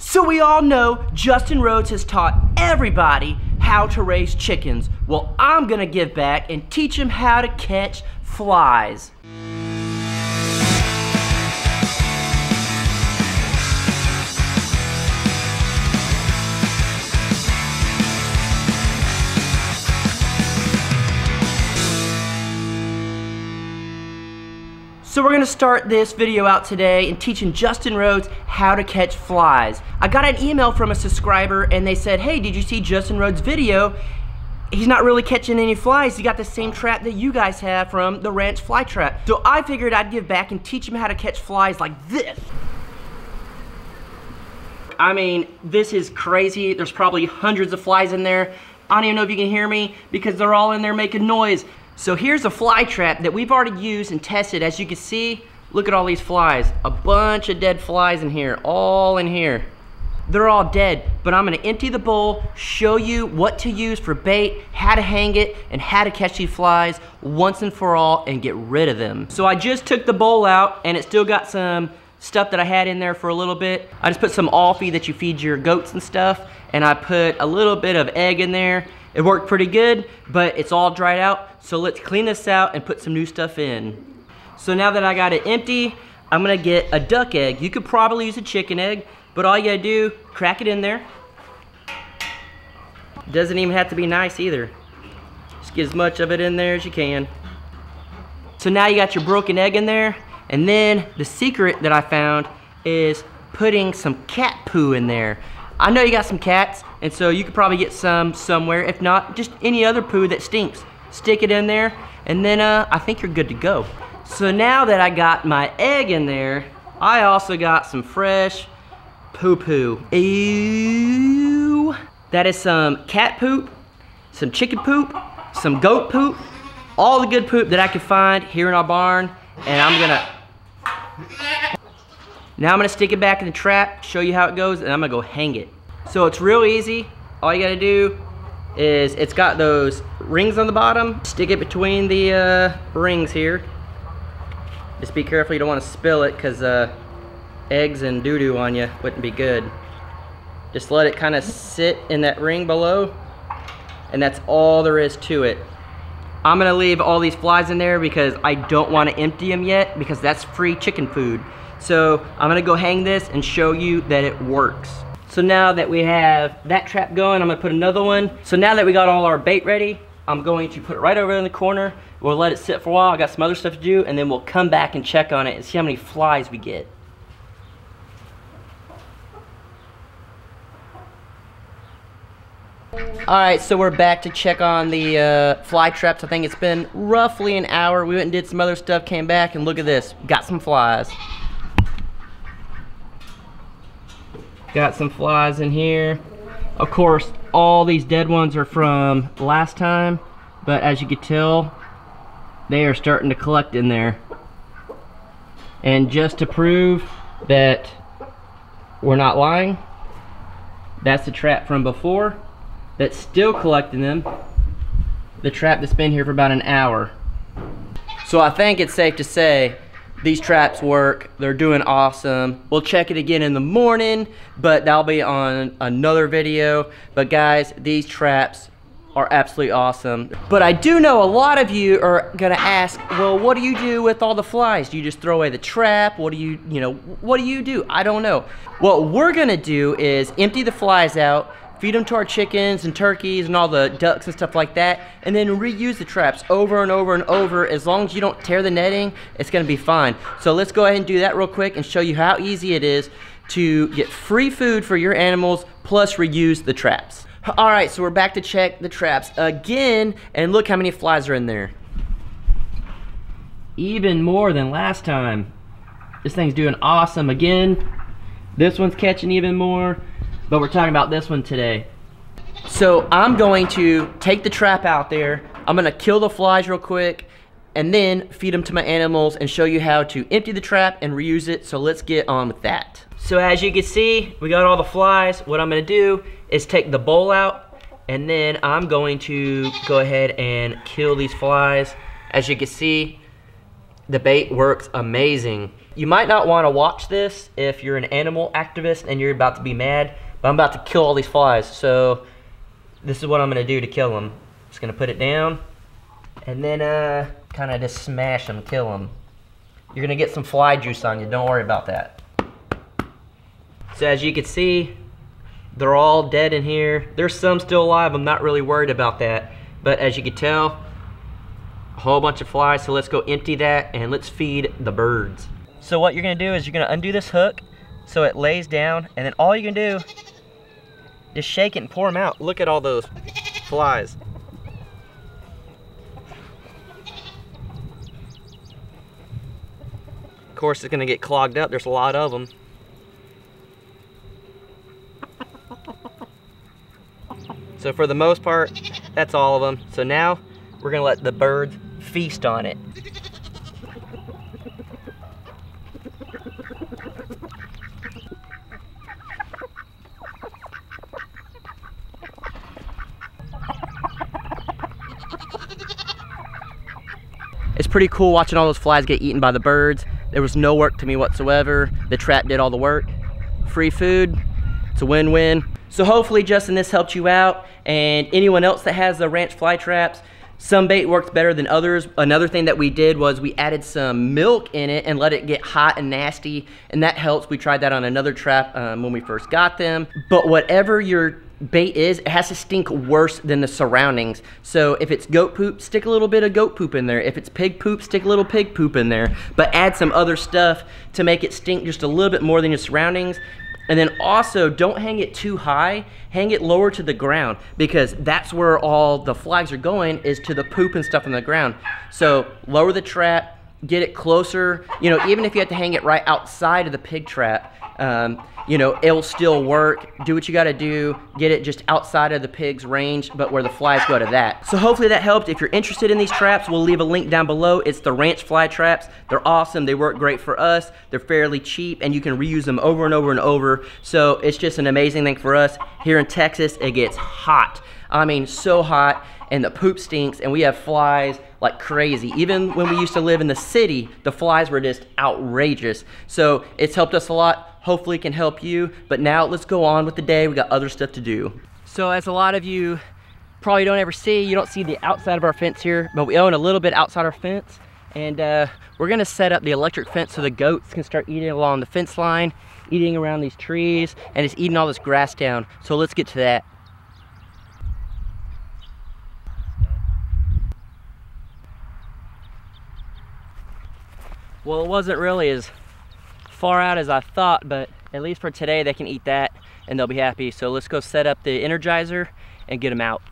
So we all know Justin Rhodes has taught everybody how to raise chickens. Well, I'm gonna give back and teach them how to catch flies. So we're gonna start this video out today and teaching Justin Rhodes how to catch flies. I got an email from a subscriber and they said, hey, did you see Justin Rhodes' video? He's not really catching any flies. He got the same trap that you guys have from the ranch fly trap. So I figured I'd give back and teach him how to catch flies like this. I mean, this is crazy. There's probably hundreds of flies in there. I don't even know if you can hear me because they're all in there making noise. So here's a fly trap that we've already used and tested. As you can see, look at all these flies. A bunch of dead flies in here, all in here. They're all dead, but I'm gonna empty the bowl, show you what to use for bait, how to hang it, and how to catch these flies once and for all and get rid of them. So I just took the bowl out and it still got some stuff that I had in there for a little bit. I just put some Alfie that you feed your goats and stuff, and I put a little bit of egg in there it worked pretty good, but it's all dried out. So let's clean this out and put some new stuff in. So now that I got it empty, I'm gonna get a duck egg. You could probably use a chicken egg, but all you gotta do, crack it in there. Doesn't even have to be nice either. Just get as much of it in there as you can. So now you got your broken egg in there, and then the secret that I found is putting some cat poo in there. I know you got some cats, and so you could probably get some somewhere. If not, just any other poo that stinks. Stick it in there, and then uh, I think you're good to go. So now that I got my egg in there, I also got some fresh poo-poo. Ew. That is some cat poop, some chicken poop, some goat poop, all the good poop that I could find here in our barn, and I'm gonna now I'm gonna stick it back in the trap, show you how it goes, and I'm gonna go hang it. So it's real easy. All you gotta do is, it's got those rings on the bottom. Stick it between the uh, rings here. Just be careful you don't wanna spill it because uh, eggs and doo-doo on you wouldn't be good. Just let it kind of sit in that ring below and that's all there is to it. I'm gonna leave all these flies in there because I don't wanna empty them yet because that's free chicken food. So I'm gonna go hang this and show you that it works. So now that we have that trap going, I'm gonna put another one. So now that we got all our bait ready, I'm going to put it right over in the corner. We'll let it sit for a while. I got some other stuff to do, and then we'll come back and check on it and see how many flies we get. All right, so we're back to check on the uh, fly traps. I think it's been roughly an hour. We went and did some other stuff, came back, and look at this. Got some flies. Got some flies in here. Of course, all these dead ones are from last time, but as you can tell, they are starting to collect in there. And just to prove that we're not lying, that's the trap from before that's still collecting them. The trap that's been here for about an hour. So I think it's safe to say these traps work. They're doing awesome. We'll check it again in the morning, but that'll be on another video. But guys, these traps are absolutely awesome. But I do know a lot of you are gonna ask, well, what do you do with all the flies? Do you just throw away the trap? What do you, you know, what do you do? I don't know. What we're gonna do is empty the flies out, feed them to our chickens and turkeys and all the ducks and stuff like that, and then reuse the traps over and over and over. As long as you don't tear the netting, it's gonna be fine. So let's go ahead and do that real quick and show you how easy it is to get free food for your animals plus reuse the traps. All right, so we're back to check the traps again, and look how many flies are in there. Even more than last time. This thing's doing awesome again. This one's catching even more but we're talking about this one today. So I'm going to take the trap out there, I'm gonna kill the flies real quick, and then feed them to my animals and show you how to empty the trap and reuse it, so let's get on with that. So as you can see, we got all the flies. What I'm gonna do is take the bowl out, and then I'm going to go ahead and kill these flies. As you can see, the bait works amazing. you might not want to watch this if you're an animal activist and you're about to be mad, but I'm about to kill all these flies. So this is what I'm going to do to kill them. Just going to put it down and then uh, kind of just smash them, kill them. You're going to get some fly juice on you. Don't worry about that. So as you can see, they're all dead in here. There's some still alive. I'm not really worried about that. But as you can tell, a whole bunch of flies. So let's go empty that and let's feed the birds. So what you're gonna do is you're gonna undo this hook so it lays down and then all you can do is shake it and pour them out. Look at all those flies. Of course it's gonna get clogged up. There's a lot of them. So for the most part, that's all of them. So now we're gonna let the birds feast on it. Pretty cool watching all those flies get eaten by the birds. There was no work to me whatsoever. The trap did all the work. Free food, it's a win-win. So hopefully, Justin, this helped you out. And anyone else that has the ranch fly traps, some bait works better than others. Another thing that we did was we added some milk in it and let it get hot and nasty, and that helps. We tried that on another trap um, when we first got them. But whatever your bait is, it has to stink worse than the surroundings. So if it's goat poop, stick a little bit of goat poop in there. If it's pig poop, stick a little pig poop in there. But add some other stuff to make it stink just a little bit more than your surroundings. And then also, don't hang it too high. Hang it lower to the ground because that's where all the flags are going is to the poop and stuff on the ground. So lower the trap, get it closer. You know, even if you have to hang it right outside of the pig trap, um, you know, it'll still work. Do what you gotta do. Get it just outside of the pig's range, but where the flies go to that. So hopefully that helped. If you're interested in these traps, we'll leave a link down below. It's the Ranch Fly Traps. They're awesome. They work great for us. They're fairly cheap, and you can reuse them over and over and over. So it's just an amazing thing for us. Here in Texas, it gets hot. I mean, so hot, and the poop stinks, and we have flies like crazy. Even when we used to live in the city, the flies were just outrageous. So it's helped us a lot hopefully can help you. But now let's go on with the day. We got other stuff to do. So as a lot of you probably don't ever see, you don't see the outside of our fence here, but we own a little bit outside our fence. And uh, we're gonna set up the electric fence so the goats can start eating along the fence line, eating around these trees, and it's eating all this grass down. So let's get to that. Well, it wasn't really as far out as I thought, but at least for today they can eat that and they'll be happy. So let's go set up the Energizer and get them out.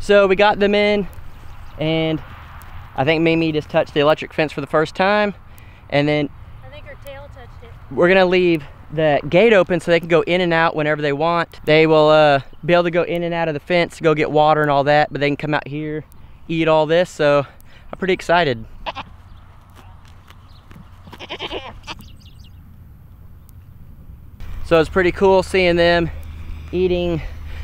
So we got them in and I think Mimi just touched the electric fence for the first time. And then I think her tail touched it. We're gonna leave the gate open so they can go in and out whenever they want. They will uh, be able to go in and out of the fence, go get water and all that, but they can come out here, eat all this. So I'm pretty excited. So it's pretty cool seeing them eating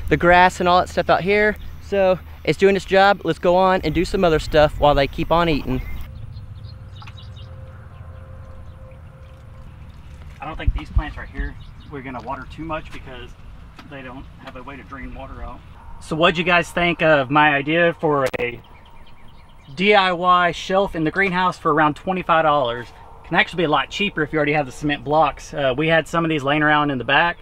the grass and all that stuff out here. So it's doing its job. Let's go on and do some other stuff while they keep on eating. I don't think these plants right here we're gonna water too much because they don't have a way to drain water out. So what'd you guys think of my idea for a DIY shelf in the greenhouse for around $25? Can actually be a lot cheaper if you already have the cement blocks. Uh, we had some of these laying around in the back.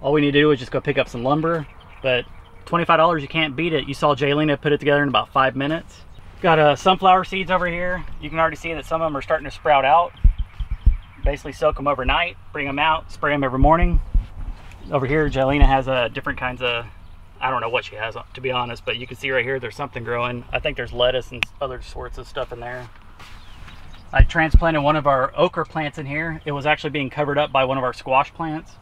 All we need to do is just go pick up some lumber, but $25, you can't beat it. You saw Jaylena put it together in about five minutes. Got uh, sunflower seeds over here. You can already see that some of them are starting to sprout out. Basically soak them overnight, bring them out, spray them every morning. Over here, Jaylena has uh, different kinds of, I don't know what she has to be honest, but you can see right here there's something growing. I think there's lettuce and other sorts of stuff in there. I transplanted one of our okra plants in here. It was actually being covered up by one of our squash plants.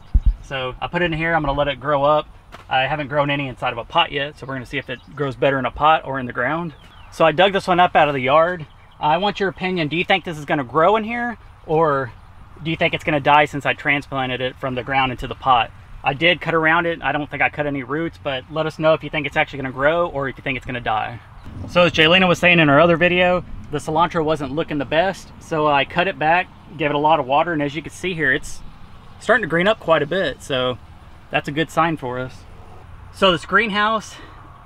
So I put it in here, I'm gonna let it grow up. I haven't grown any inside of a pot yet, so we're gonna see if it grows better in a pot or in the ground. So I dug this one up out of the yard. I want your opinion. Do you think this is going to grow in here or do you think it's going to die since I transplanted it from the ground into the pot? I did cut around it. I don't think I cut any roots, but let us know if you think it's actually going to grow or if you think it's going to die. So as Jaylena was saying in her other video, the cilantro wasn't looking the best, so I cut it back, gave it a lot of water, and as you can see here, it's starting to green up quite a bit, so that's a good sign for us. So this greenhouse,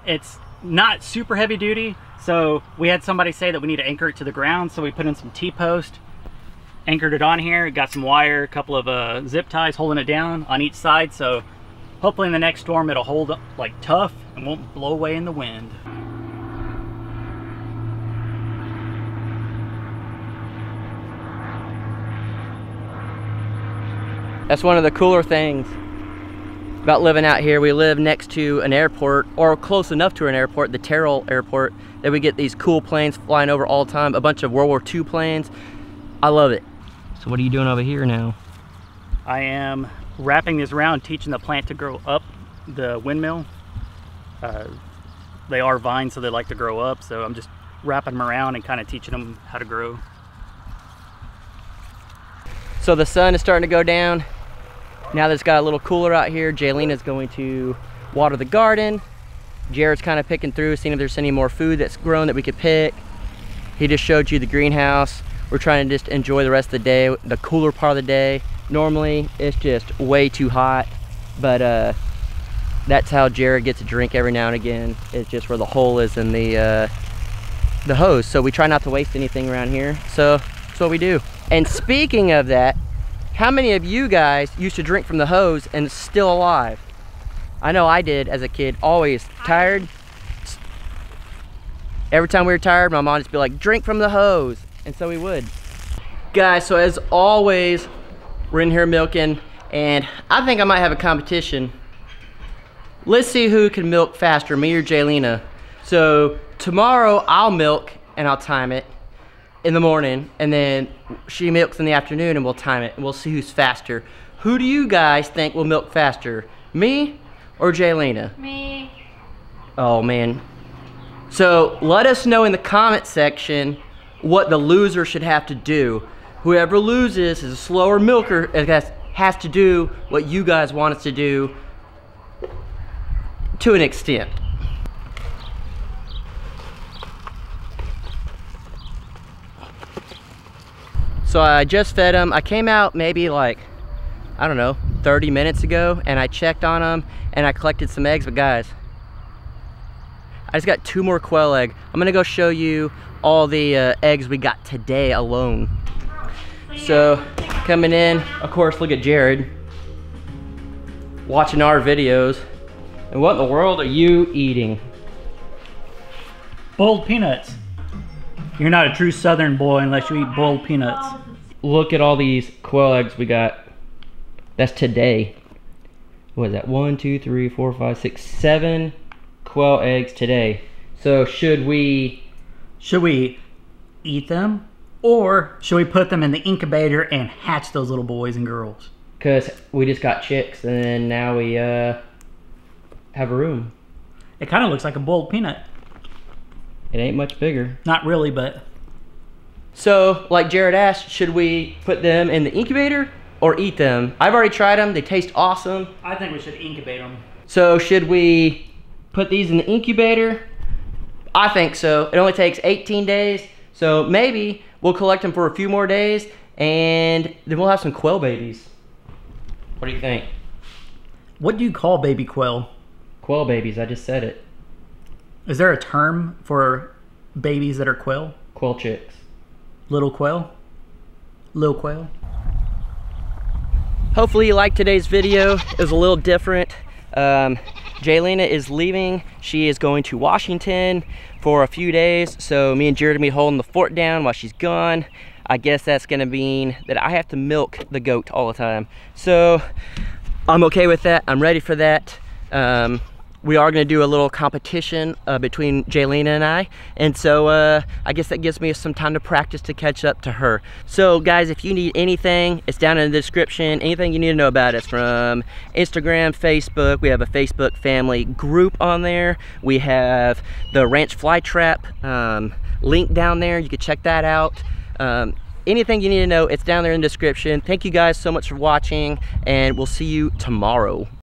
it's not super heavy duty, so we had somebody say that we need to anchor it to the ground, so we put in some T-post, anchored it on here, got some wire, a couple of uh, zip ties holding it down on each side, so hopefully in the next storm it'll hold up like tough and won't blow away in the wind. That's one of the cooler things about living out here. We live next to an airport or close enough to an airport, the Terrell Airport, that we get these cool planes flying over all the time, a bunch of World War II planes. I love it. So what are you doing over here now? I am wrapping this around, teaching the plant to grow up the windmill. Uh, they are vines, so they like to grow up. So I'm just wrapping them around and kind of teaching them how to grow. So the sun is starting to go down. Now that it's got a little cooler out here, Jaylena's going to water the garden. Jared's kind of picking through, seeing if there's any more food that's grown that we could pick. He just showed you the greenhouse. We're trying to just enjoy the rest of the day, the cooler part of the day. Normally, it's just way too hot, but uh, that's how Jared gets a drink every now and again. It's just where the hole is in the, uh, the hose. So we try not to waste anything around here. So that's what we do. And speaking of that, how many of you guys used to drink from the hose and still alive? I know I did as a kid, always tired. Every time we were tired, my mom just be like, drink from the hose. And so we would. Guys, so as always, we're in here milking and I think I might have a competition. Let's see who can milk faster, me or Jaylena. So tomorrow I'll milk and I'll time it in the morning and then she milks in the afternoon and we'll time it and we'll see who's faster. Who do you guys think will milk faster? Me or Jaylena? Me. Oh man. So let us know in the comment section what the loser should have to do. Whoever loses is a slower milker has, has to do what you guys want us to do to an extent. So I just fed them. I came out maybe like, I don't know, 30 minutes ago and I checked on them and I collected some eggs, but guys, I just got two more quail egg. I'm gonna go show you all the uh, eggs we got today alone. So coming in, of course, look at Jared watching our videos. And what in the world are you eating? Boiled peanuts. You're not a true southern boy unless you eat boiled peanuts. Look at all these quail eggs we got. That's today. What is that? One, two, three, four, five, six, seven quail eggs today. So should we... Should we eat them? Or should we put them in the incubator and hatch those little boys and girls? Because we just got chicks and now we uh, have a room. It kind of looks like a boiled peanut. It ain't much bigger. Not really, but So, like Jared asked, should we put them in the incubator or eat them? I've already tried them. They taste awesome. I think we should incubate them. So, should we put these in the incubator? I think so. It only takes 18 days. So, maybe we'll collect them for a few more days and then we'll have some quail babies. What do you think? What do you call baby quail? Quail babies, I just said it. Is there a term for babies that are quail? Quail chicks. Little quail? Little quail? Hopefully you liked today's video. It was a little different. Um, Jaylena is leaving. She is going to Washington for a few days. So me and Jared are be holding the fort down while she's gone. I guess that's gonna mean that I have to milk the goat all the time. So I'm okay with that. I'm ready for that. Um, we are going to do a little competition uh, between Jaylena and I. And so uh, I guess that gives me some time to practice to catch up to her. So guys, if you need anything, it's down in the description. Anything you need to know about us from Instagram, Facebook. We have a Facebook family group on there. We have the Ranch Fly Trap um, link down there. You can check that out. Um, anything you need to know, it's down there in the description. Thank you guys so much for watching, and we'll see you tomorrow.